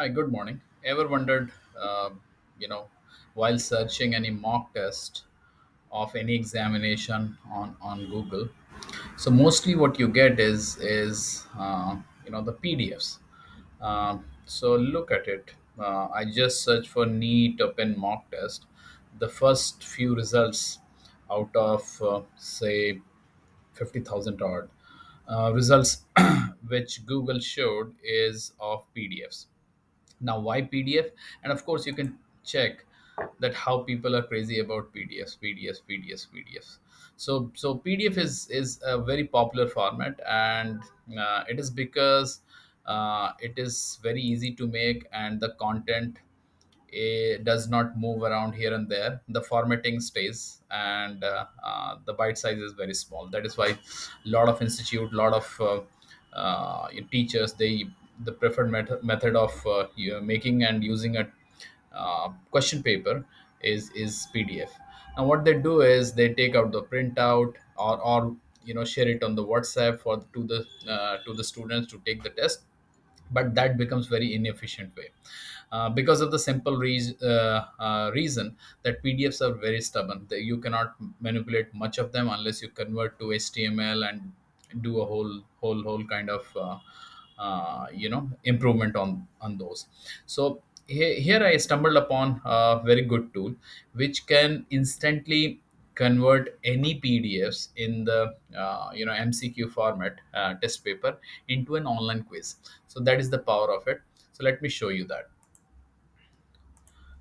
Hi, good morning. Ever wondered, uh, you know, while searching any mock test of any examination on on Google, so mostly what you get is is uh, you know the PDFs. Um, so look at it. Uh, I just searched for NEET Open mock test. The first few results out of uh, say fifty thousand odd uh, results which Google showed is of PDFs now why pdf and of course you can check that how people are crazy about pdfs pdfs pdfs pdfs so so pdf is is a very popular format and uh, it is because uh, it is very easy to make and the content it does not move around here and there. The formatting stays and uh, uh, the byte size is very small. That is why a lot of institute a lot of uh, uh, teachers they the preferred method, method of uh, making and using a uh, question paper is is pdf now what they do is they take out the printout or or you know share it on the whatsapp for to the uh, to the students to take the test but that becomes very inefficient way. Uh, because of the simple reas uh, uh, reason that pdfs are very stubborn. That you cannot manipulate much of them unless you convert to html and do a whole whole whole kind of uh, you know improvement on on those. So here, here i stumbled upon a very good tool which can instantly convert any pdfs in the uh, you know mcq format uh, test paper into an online quiz. So that is the power of it. So let me show you that.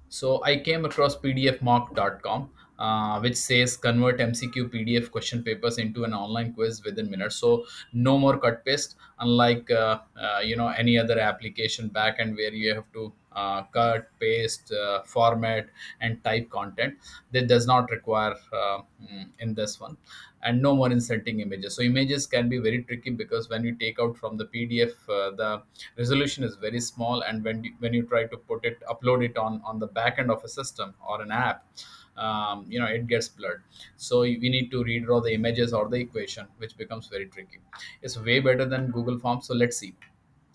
So I came across pdfmock.com, uh, which says convert MCQ PDF question papers into an online quiz within minutes. So no more cut paste, unlike uh, uh, you know any other application backend where you have to uh, cut, paste, uh, format, and type content. That does not require mm, in this one, and no more inserting images. So images can be very tricky because when you take out from the PDF, uh, the resolution is very small and when you, when you try to put it upload it on on the back end of a system or an app um, you know it gets blurred. So we need to redraw the images or the equation which becomes very tricky. It's way better than google forms so let's see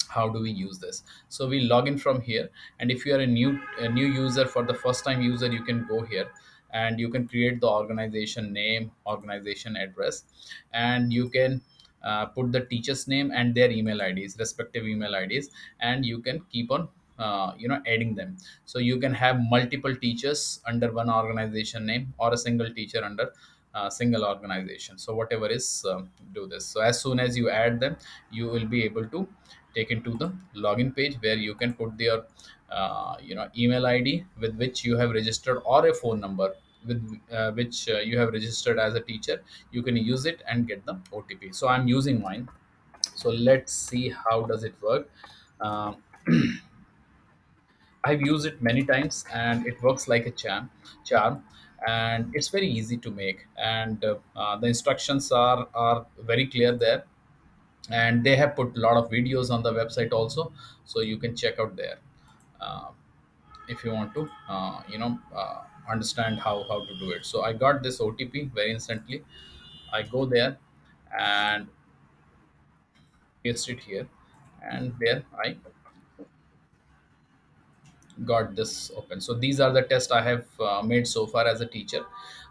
how do we use this. So we log in from here and if you are a new a new user for the first time user you can go here and you can create the organization name organization address and you can uh, put the teacher's name and their email ids respective email ids and you can keep on uh, you know adding them. So you can have multiple teachers under one organization name or a single teacher under a single organization. So whatever is um, do this. So as soon as you add them you will be able to take into the login page where you can put their uh, you know email id with which you have registered or a phone number with uh, which uh, you have registered as a teacher. You can use it and get the otp so i'm using mine. So let's see how does it work. Um, i've used it many times and it works like a charm charm and it's very easy to make. And uh, uh, the instructions are are very clear there. And they have put a lot of videos on the website also so you can check out there uh, if you want to uh, you know uh, understand how how to do it. So i got this otp very instantly. I go there and paste it here and there i got this open. So these are the tests i have uh, made so far as a teacher.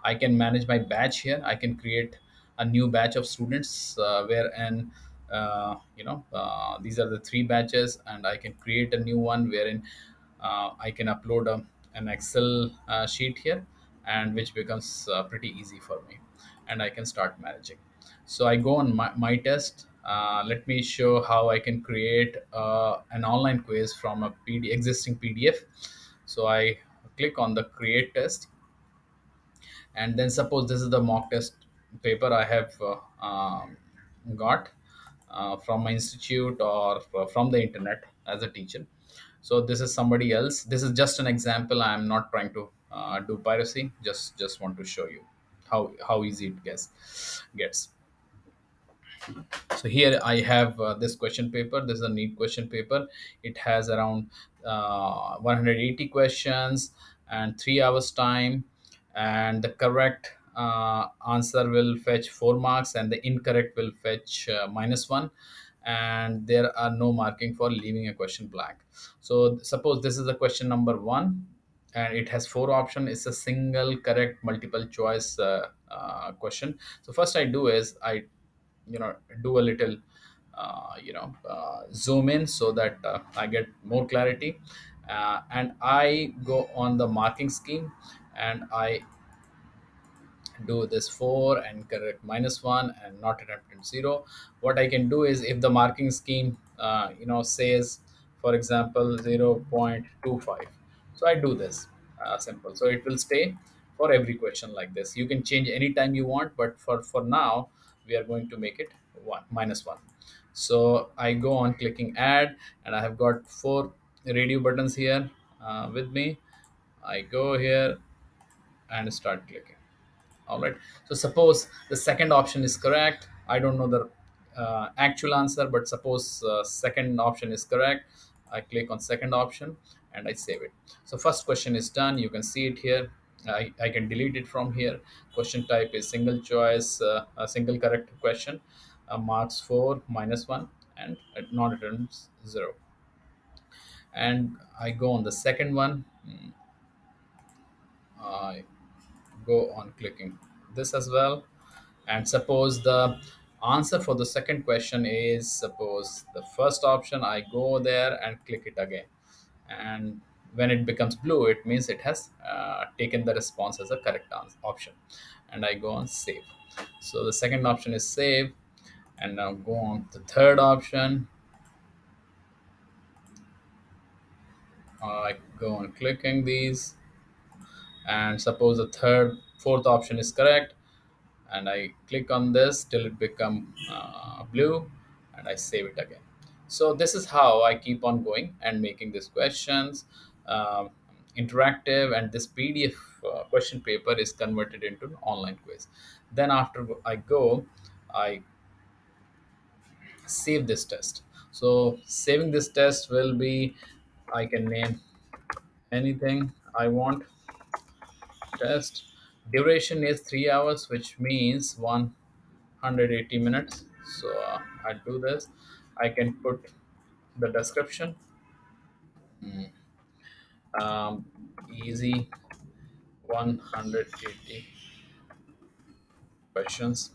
I can manage my batch here. I can create a new batch of students uh, where and uh, you know uh, these are the three batches and i can create a new one wherein uh, i can upload a, an excel uh, sheet here and which becomes pretty easy for me and i can start managing. So i go on my, my test uh, let me show how I can create uh, an online quiz from a PD, existing PDF. So I click on the create test and then suppose this is the mock test paper I have uh, um, got uh, from my institute or from the internet as a teacher. So this is somebody else. This is just an example. I am not trying to uh, do piracy. Just just want to show you how how easy it gets gets. So here I have uh, this question paper. This is a NEET question paper. It has around uh, 180 questions and three hours time. And the correct uh, answer will fetch four marks, and the incorrect will fetch uh, minus one. and there are no marking for leaving a question blank so suppose this is the question number one and it has four options it's a single correct multiple choice uh, uh, question so first i do is i you know do a little uh, you know uh, zoom in so that uh, i get more clarity. Uh, and i go on the marking scheme and i do this 4 and correct minus 1 and not attempted 0 what i can do is if the marking scheme uh, you know says for example 0.25 so i do this uh, simple. So it will stay for every question like this. You can change anytime you want but for for now we are going to make it 1 minus 1 so i go on clicking add and i have got four radio buttons here uh, with me. I go here and start clicking. All right. So suppose the second option is correct. I don't know the uh, actual answer but suppose uh, second option is correct. I click on second option and i save it. So first question is done. You can see it here i, I can delete it from here. Question type is single choice uh, a single correct question. Uh, marks 4 minus 1 and non returns 0 and i go on the second one. Mm, I go on clicking this as well. And suppose the answer for the second question is suppose the first option i go there and click it again. And when it becomes blue it means it has uh, taken the response as a correct option. And i go on save. So the second option is save. And now go on to the third option. I go on clicking these. And suppose the third fourth option is correct. And I click on this till it become uh, blue. And I save it again. So this is how I keep on going and making these questions um, interactive and this PDF uh, question paper is converted into an online quiz. Then after I go, I save this test. So saving this test will be, I can name anything I want test. Duration is three hours, which means 180 minutes so uh, i do this i can put the description um, easy. 180 questions.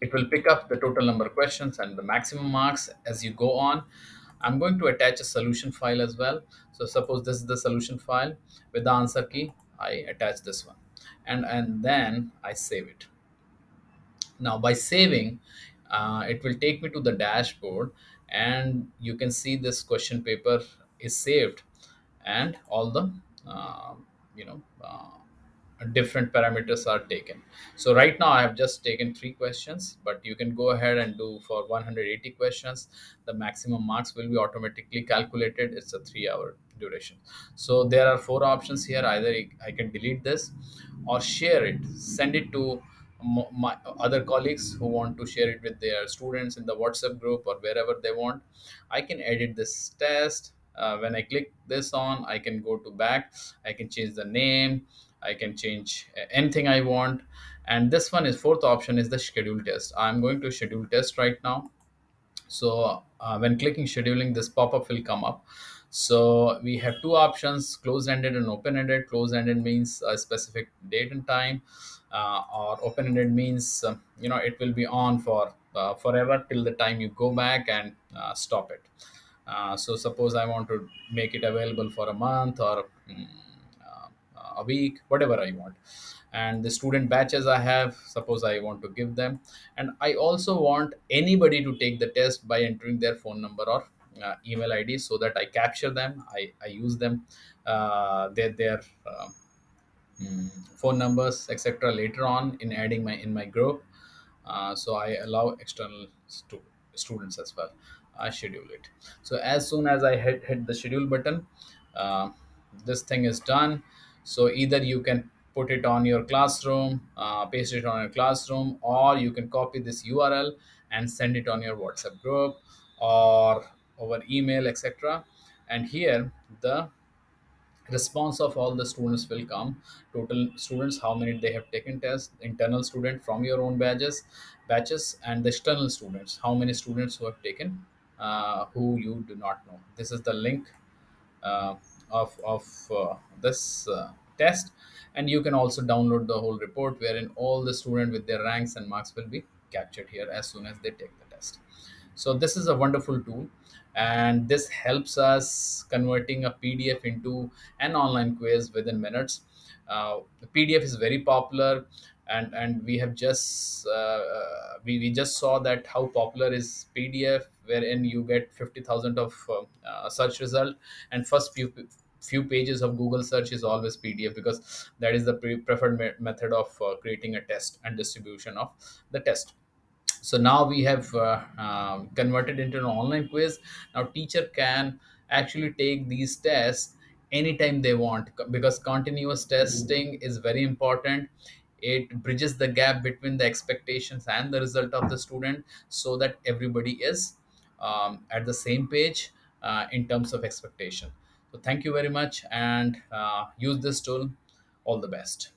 It will pick up the total number of questions and the maximum marks as you go on. I'm going to attach a solution file as well. So suppose this is the solution file with the answer key. I attach this one. And and then i save it. Now by saving uh, it will take me to the dashboard and you can see this question paper is saved and all the uh, you know uh, different parameters are taken. So right now i have just taken three questions but you can go ahead and do for 180 questions. The maximum marks will be automatically calculated. It's a three hour duration. So there are four options here. Either i can delete this or share it. Send it to my other colleagues who want to share it with their students in the whatsapp group or wherever they want. I can edit this test uh, when i click this on i can go to back. I can change the name. I can change uh, anything i want. And this one is fourth option is the schedule test. I'm going to schedule test right now. So uh, when clicking scheduling this pop-up will come up. So we have two options closed-ended and open-ended. Closed-ended means a specific date and time uh, or open-ended means uh, you know it will be on for uh, forever till the time you go back and uh, stop it uh, so suppose i want to make it available for a month or mm, uh, a week whatever i want. And the student batches i have suppose i want to give them. And i also want anybody to take the test by entering their phone number or uh, email id so that i capture them i, I use them uh, their their uh, mm, phone numbers etc later on in adding my in my group. So i allow external stu- students as well i schedule it. So as soon as i hit, hit the schedule button uh, this thing is done. So either you can put it on your classroom uh, paste it on your classroom or you can copy this url and send it on your whatsapp group or over email etc and here the response of all the students will come. Total students how many they have taken tests internal student from your own badges batches and the external students how many students who have taken uh, who you do not know. This is the link uh, of, of uh, this uh, test. And you can also download the whole report wherein all the student with their ranks and marks will be captured here as soon as they take the test. So this is a wonderful tool. And this helps us converting a pdf into an online quiz within minutes. Uh, the pdf is very popular and and we have just uh, we, we just saw that how popular is pdf wherein you get 50000 of uh, uh, search result. And first few few pages of google search is always pdf because that is the pre- preferred me- method of uh, creating a test and distribution of the test. So now we have uh, um, converted into an online quiz. Now teacher can actually take these tests anytime they want because continuous testing is very important it bridges the gap between the expectations and the result of the student so that everybody is um, at the same page uh, in terms of expectation. So thank you very much and uh, use this tool. All the best